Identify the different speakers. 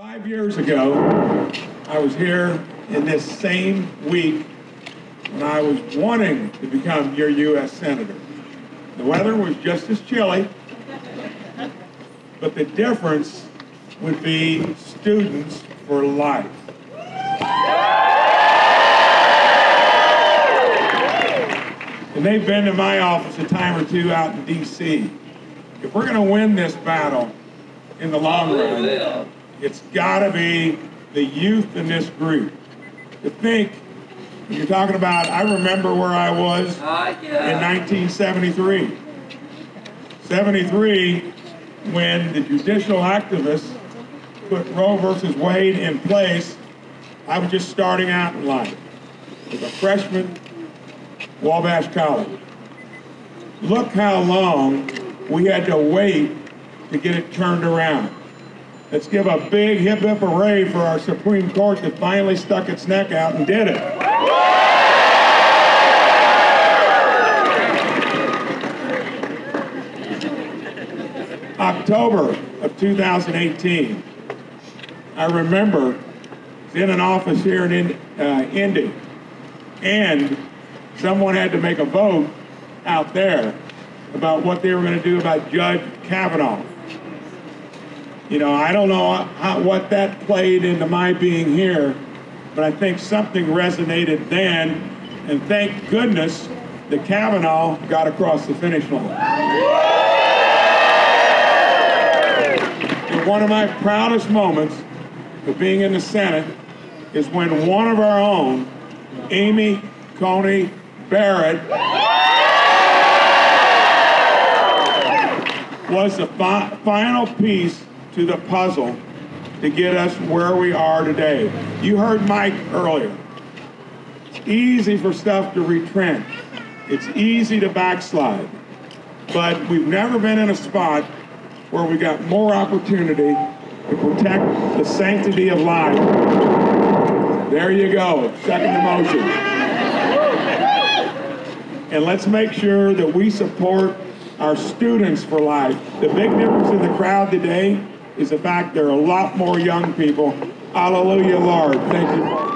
Speaker 1: Five years ago, I was here in this same week when I was wanting to become your U.S. Senator. The weather was just as chilly, but the difference would be students for life. And they've been to my office a time or two out in D.C. If we're going to win this battle in the long run, it's got to be the youth in this group. To think, you're talking about, I remember where I was ah, in 1973. 73, when the judicial activists put Roe versus Wade in place, I was just starting out in life as a freshman, Wabash College. Look how long we had to wait to get it turned around. Let's give a big hip hip hooray for our Supreme Court that finally stuck its neck out and did it. October of 2018, I remember in an office here in uh, Indy, and someone had to make a vote out there about what they were going to do about Judge Kavanaugh. You know, I don't know how, what that played into my being here, but I think something resonated then, and thank goodness that Kavanaugh got across the finish line. And one of my proudest moments of being in the Senate is when one of our own, Amy Coney Barrett, was the fi final piece to the puzzle to get us where we are today. You heard Mike earlier. It's easy for stuff to retrench. It's easy to backslide. But we've never been in a spot where we got more opportunity to protect the sanctity of life. There you go, second motion. And let's make sure that we support our students for life. The big difference in the crowd today is the fact there are a lot more young people. Hallelujah, Lord. Thank you.